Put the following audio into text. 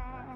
cry.